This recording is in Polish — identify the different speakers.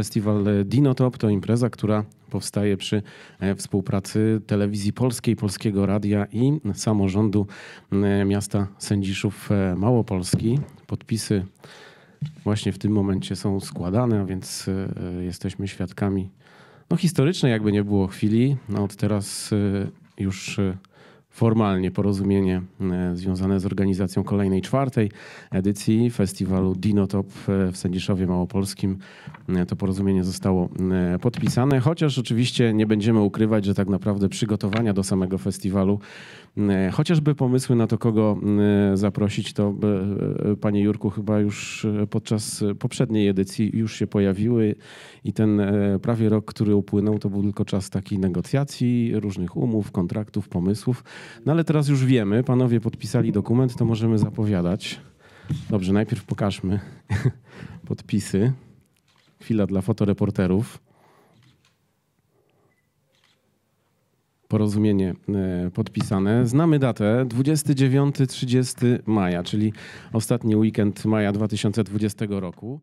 Speaker 1: Festiwal Dinotop to impreza, która powstaje przy e, współpracy Telewizji Polskiej, Polskiego Radia i samorządu e, miasta Sędziszów e, Małopolski. Podpisy właśnie w tym momencie są składane, a więc e, jesteśmy świadkami no, historycznej, jakby nie było chwili. No, od teraz e, już e, formalnie porozumienie e, związane z organizacją kolejnej czwartej edycji festiwalu Dinotop e, w Sędziszowie Małopolskim. E, To porozumienie zostało podpisane, chociaż oczywiście nie będziemy ukrywać, że tak naprawdę przygotowania do samego festiwalu, chociażby pomysły na to, kogo zaprosić, to panie Jurku chyba już podczas poprzedniej edycji już się pojawiły i ten prawie rok, który upłynął, to był tylko czas takiej negocjacji, różnych umów, kontraktów, pomysłów. No ale teraz już wiemy, panowie podpisali dokument, to możemy zapowiadać. Dobrze, najpierw pokażmy podpisy. Chwila dla fotoreporterów. Porozumienie e, podpisane. Znamy datę 29-30 maja, czyli ostatni weekend maja 2020 roku.